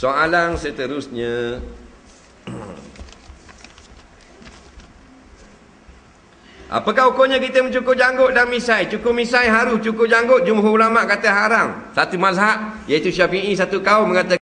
Soalan seterusnya Apakah hukumnya kita mencukur janggut dan misai? Cukur misai harus cukur janggut. Jumhur ulama kata haram. Satu mazhab iaitu Syafi'i satu kaum mengatakan